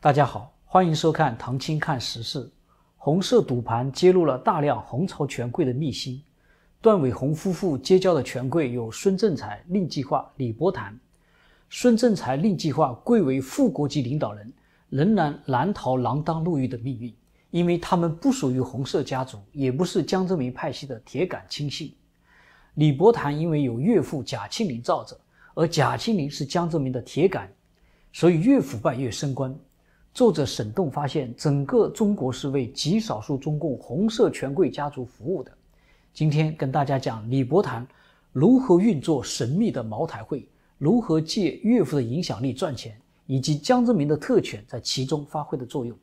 大家好，欢迎收看唐青看时事。红色赌盘揭露了大量红潮权贵的秘辛。段伟宏夫妇结交的权贵有孙政才、令计划、李伯潭。孙政才、令计划贵为副国级领导人，仍然难逃锒铛入狱的命运，因为他们不属于红色家族，也不是江泽民派系的铁杆亲信。李伯潭因为有岳父贾庆林罩着，而贾庆林是江泽民的铁杆，所以越腐败越升官。作者沈栋发现，整个中国是为极少数中共红色权贵家族服务的。今天跟大家讲李伯潭如何运作神秘的茅台会，如何借岳父的影响力赚钱，以及江泽民的特权在其中发挥的作用。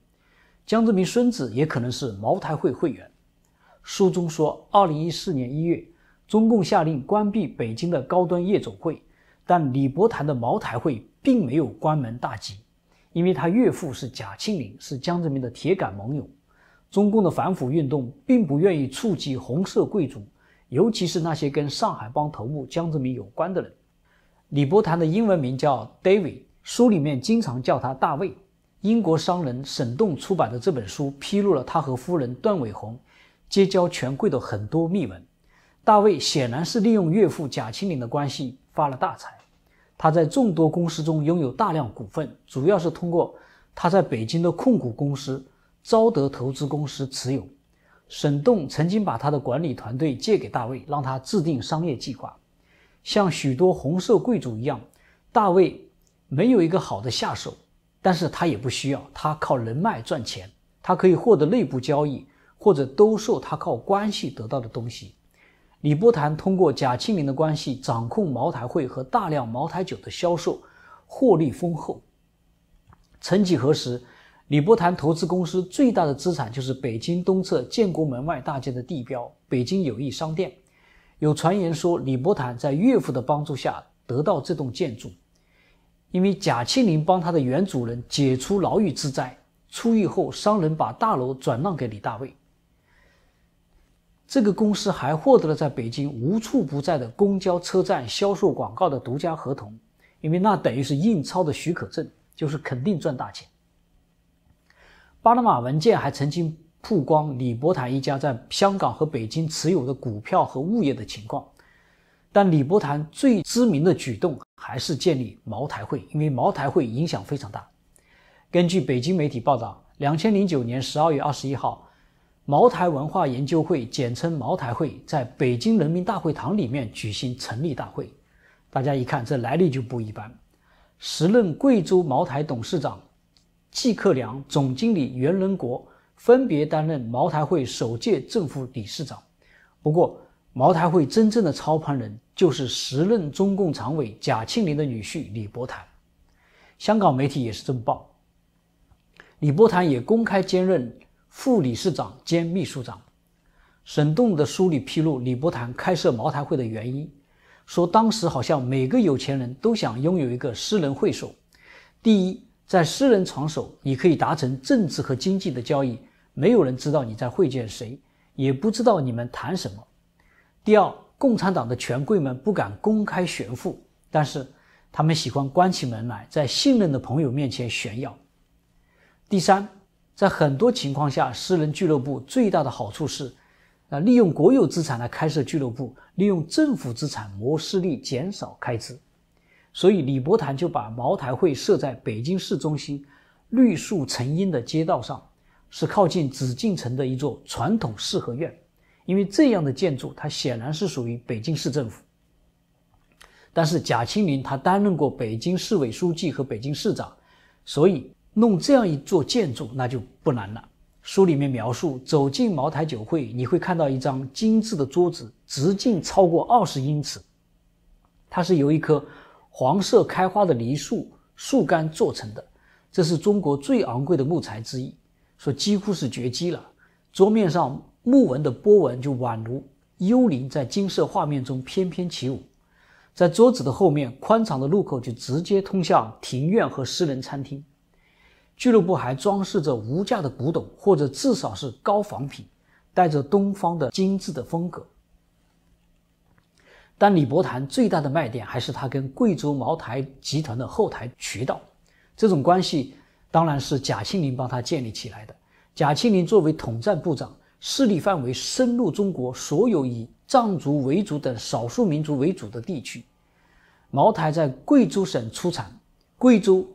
江泽民孙子也可能是茅台会会员。书中说，二零一四年一月，中共下令关闭北京的高端夜总会，但李伯潭的茅台会并没有关门大吉。因为他岳父是贾庆林，是江泽民的铁杆盟友，中共的反腐运动并不愿意触及红色贵族，尤其是那些跟上海帮头目江泽民有关的人。李伯潭的英文名叫 David，书里面经常叫他大卫。英国商人沈栋出版的这本书披露了他和夫人段伟宏结交权贵的很多秘闻。大卫显然是利用岳父贾庆林的关系发了大财。他在众多公司中拥有大量股份，主要是通过他在北京的控股公司招德投资公司持有。沈栋曾经把他的管理团队借给大卫，让他制定商业计划。像许多红色贵族一样，大卫没有一个好的下手，但是他也不需要，他靠人脉赚钱，他可以获得内部交易或者兜售他靠关系得到的东西。李伯潭通过贾庆林的关系掌控茅台会和大量茅台酒的销售，获利丰厚。曾几何时，李伯潭投资公司最大的资产就是北京东侧建国门外大街的地标北京友谊商店。有传言说，李伯潭在岳父的帮助下得到这栋建筑，因为贾庆林帮他的原主人解除牢狱之灾，出狱后商人把大楼转让给李大卫。这个公司还获得了在北京无处不在的公交车站销售广告的独家合同，因为那等于是印钞的许可证，就是肯定赚大钱。巴拿马文件还曾经曝光李伯坦一家在香港和北京持有的股票和物业的情况，但李伯坦最知名的举动还是建立茅台会，因为茅台会影响非常大。根据北京媒体报道，两千零九年十二月二十一号。茅台文化研究会，简称茅台会，在北京人民大会堂里面举行成立大会。大家一看，这来历就不一般。时任贵州茅台董事长季克良、总经理袁仁国分别担任茅台会首届正副理事长。不过，茅台会真正的操盘人就是时任中共常委贾庆林的女婿李伯潭。香港媒体也是这么报。李伯潭也公开兼任。副理事长兼秘书长，沈栋的书里披露李伯潭开设茅台会的原因，说当时好像每个有钱人都想拥有一个私人会所。第一，在私人场所，你可以达成政治和经济的交易，没有人知道你在会见谁，也不知道你们谈什么。第二，共产党的权贵们不敢公开炫富，但是他们喜欢关起门来，在信任的朋友面前炫耀。第三。在很多情况下，私人俱乐部最大的好处是，啊，利用国有资产来开设俱乐部，利用政府资产谋私利，减少开支。所以李伯潭就把茅台会设在北京市中心绿树成荫的街道上，是靠近紫禁城的一座传统四合院。因为这样的建筑，它显然是属于北京市政府。但是贾庆林他担任过北京市委书记和北京市长，所以。弄这样一座建筑，那就不难了。书里面描述，走进茅台酒会，你会看到一张精致的桌子，直径超过二十英尺，它是由一棵黄色开花的梨树树干做成的，这是中国最昂贵的木材之一，说几乎是绝迹了。桌面上木纹的波纹就宛如幽灵在金色画面中翩翩起舞。在桌子的后面，宽敞的入口就直接通向庭院和私人餐厅。俱乐部还装饰着无价的古董，或者至少是高仿品，带着东方的精致的风格。但李伯潭最大的卖点还是他跟贵州茅台集团的后台渠道，这种关系当然是贾庆林帮他建立起来的。贾庆林作为统战部长，势力范围深入中国所有以藏族为主等少数民族为主的地区。茅台在贵州省出产，贵州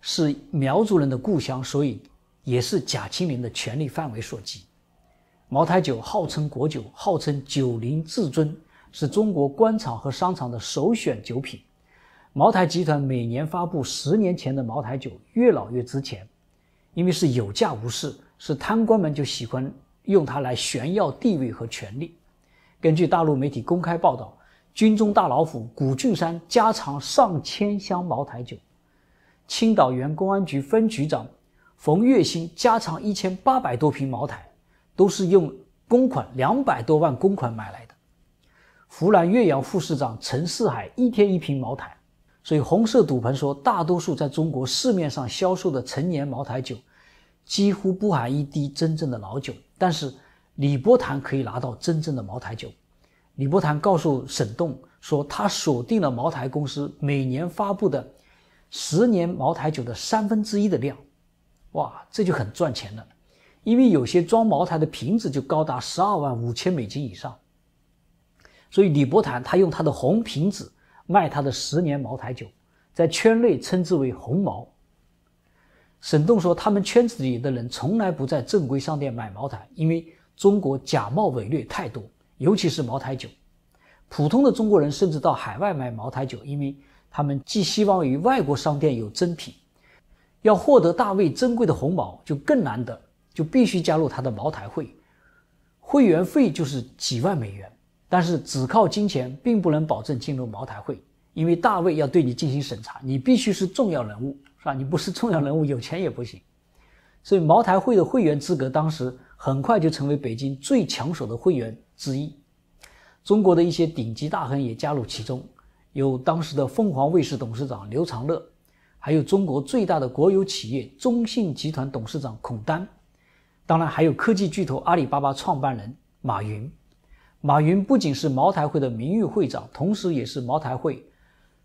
是苗族人的故乡，所以也是贾庆林的权力范围所及。茅台酒号称国酒，号称酒龄至尊，是中国官场和商场的首选酒品。茅台集团每年发布十年前的茅台酒，越老越值钱，因为是有价无市，是贪官们就喜欢用它来炫耀地位和权力。根据大陆媒体公开报道，军中大老虎古俊山家藏上千箱茅台酒，青岛原公安局分局长冯月新加藏一千八百多瓶茅台，都是用公款两百多万公款买来的。湖南岳阳副市长陈四海一天一瓶茅台。所以，红色赌盘说，大多数在中国市面上销售的陈年茅台酒，几乎不含一滴真正的老酒。但是，李伯潭可以拿到真正的茅台酒。李伯潭告诉沈栋说，他锁定了茅台公司每年发布的十年茅台酒的三分之一的量。哇，这就很赚钱了，因为有些装茅台的瓶子就高达十二万五千美金以上。所以，李伯潭他用他的红瓶子。卖他的十年茅台酒，在圈内称之为“红毛”。沈栋说，他们圈子里的人从来不在正规商店买茅台，因为中国假冒伪劣太多，尤其是茅台酒。普通的中国人甚至到海外买茅台酒，因为他们寄希望于外国商店有真品。要获得大卫珍贵的红毛就更难得，就必须加入他的茅台会，会员费就是几万美元。但是只靠金钱并不能保证进入茅台会，因为大卫要对你进行审查，你必须是重要人物，是吧？你不是重要人物，有钱也不行。所以茅台会的会员资格当时很快就成为北京最抢手的会员之一。中国的一些顶级大亨也加入其中，有当时的凤凰卫视董事长刘长乐，还有中国最大的国有企业中信集团董事长孔丹，当然还有科技巨头阿里巴巴创办人马云。马云不仅是茅台会的名誉会长，同时也是茅台会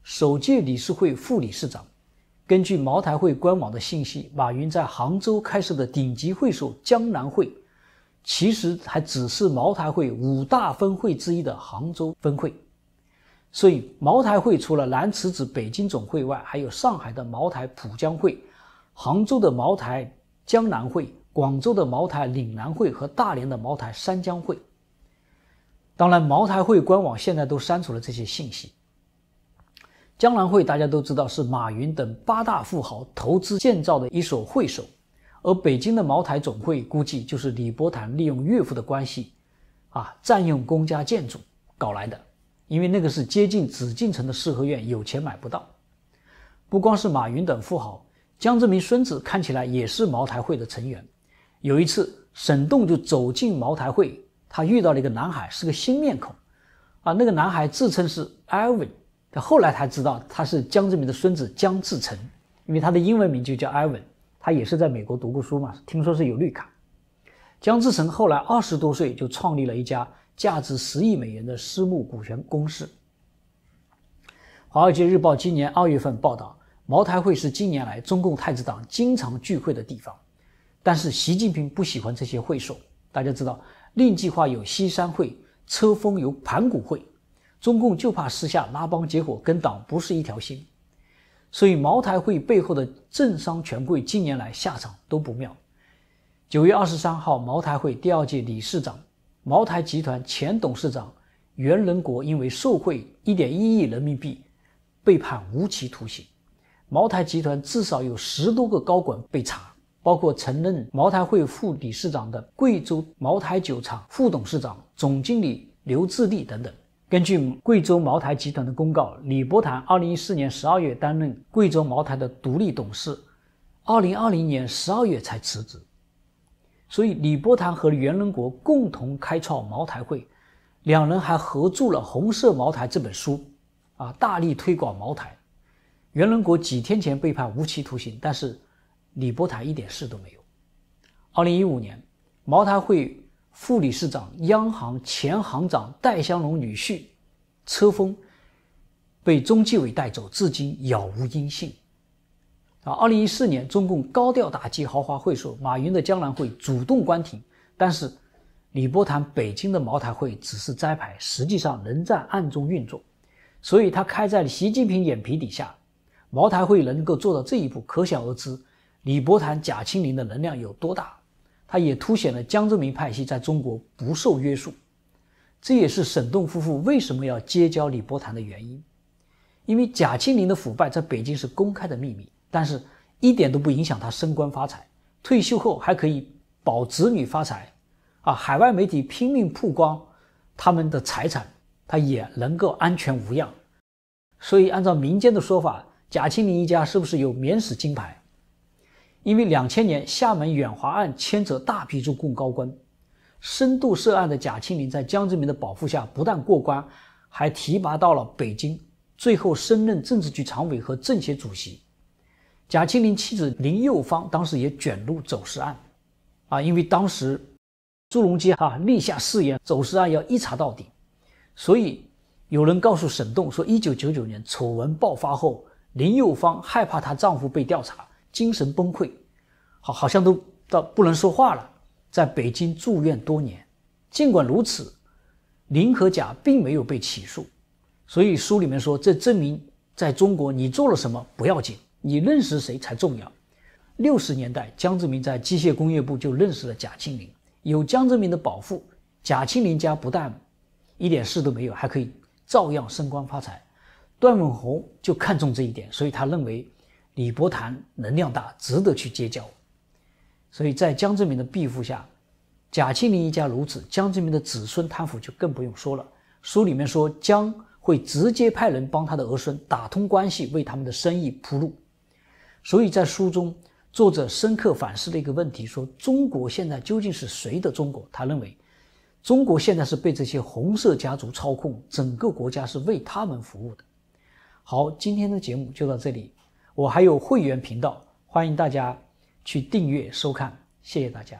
首届理事会副理事长。根据茅台会官网的信息，马云在杭州开设的顶级会所江南会，其实还只是茅台会五大分会之一的杭州分会。所以，茅台会除了南池子北京总会外，还有上海的茅台浦江会、杭州的茅台江南会、广州的茅台岭南会和大连的茅台三江会。当然，茅台会官网现在都删除了这些信息。江南会大家都知道是马云等八大富豪投资建造的一所会所，而北京的茅台总会估计就是李伯潭利用岳父的关系，啊，占用公家建筑搞来的。因为那个是接近紫禁城的四合院，有钱买不到。不光是马云等富豪，江泽民孙子看起来也是茅台会的成员。有一次，沈栋就走进茅台会。他遇到了一个男孩，是个新面孔，啊，那个男孩自称是 Ivan，他后来才知道他是江泽民的孙子江志成，因为他的英文名就叫 Ivan，他也是在美国读过书嘛，听说是有绿卡。江志成后来二十多岁就创立了一家价值十亿美元的私募股权公司。华尔街日报今年二月份报道，茅台会是近年来中共太子党经常聚会的地方，但是习近平不喜欢这些会所，大家知道。另计划有西山会，车峰有盘古会，中共就怕私下拉帮结伙，跟党不是一条心，所以茅台会背后的政商权贵近年来下场都不妙。九月二十三号，茅台会第二届理事长、茅台集团前董事长袁仁国因为受贿一点一亿人民币，被判无期徒刑。茅台集团至少有十多个高管被查。包括曾任茅台会副理事长的贵州茅台酒厂副董事长、总经理刘志立等等。根据贵州茅台集团的公告，李伯潭2014年12月担任贵州茅台的独立董事，2020年12月才辞职。所以，李伯潭和袁仁国共同开创茅台会，两人还合著了《红色茅台》这本书，啊，大力推广茅台。袁仁国几天前被判无期徒刑，但是。李伯潭一点事都没有。二零一五年，茅台会副理事长、央行前行长戴香龙女婿车峰被中纪委带走，至今杳无音信。啊，二零一四年中共高调打击豪华会所，马云的江南会主动关停，但是李伯潭北京的茅台会只是摘牌，实际上仍在暗中运作，所以他开在习近平眼皮底下。茅台会能够做到这一步，可想而知，李伯潭、贾庆林的能量有多大。他也凸显了江泽民派系在中国不受约束，这也是沈栋夫妇为什么要结交李伯潭的原因。因为贾庆林的腐败在北京是公开的秘密，但是一点都不影响他升官发财，退休后还可以保子女发财。啊，海外媒体拼命曝光他们的财产，他也能够安全无恙。所以，按照民间的说法，贾庆林一家是不是有免死金牌？因为两千年厦门远华案牵扯大批中共高官，深度涉案的贾庆林在江泽民的保护下，不但过关，还提拔到了北京。最后升任政治局常委和政协主席。贾庆林妻子林佑芳当时也卷入走私案，啊，因为当时朱镕基哈立下誓言，走私案要一查到底，所以有人告诉沈栋说，一九九九年丑闻爆发后，林佑芳害怕她丈夫被调查，精神崩溃，好好像都到不能说话了，在北京住院多年。尽管如此，林和贾并没有被起诉。所以书里面说，这证明在中国你做了什么不要紧，你认识谁才重要。六十年代，江泽民在机械工业部就认识了贾庆林，有江泽民的保护，贾庆林家不但一点事都没有，还可以照样升官发财。段永红就看中这一点，所以他认为李伯潭能量大，值得去结交。所以在江泽民的庇护下，贾庆林一家如此，江泽民的子孙贪腐就更不用说了。书里面说江。会直接派人帮他的儿孙打通关系，为他们的生意铺路。所以在书中，作者深刻反思了一个问题：说中国现在究竟是谁的中国？他认为，中国现在是被这些红色家族操控，整个国家是为他们服务的。好，今天的节目就到这里，我还有会员频道，欢迎大家去订阅收看，谢谢大家。